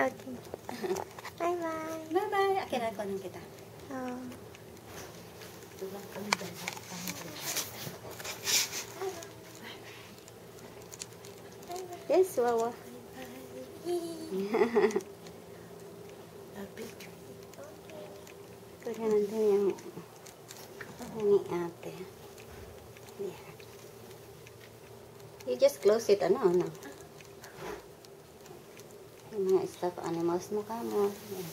Okay. Bye-bye. Bye-bye. Akin ako nang kita. Oh. Tulak kami dalawa. Yes, wawa. Kuha natin yung ni ate. Yeah. You just close it, ano, ano? Mga stuffed animals mo ka mo. Yeah.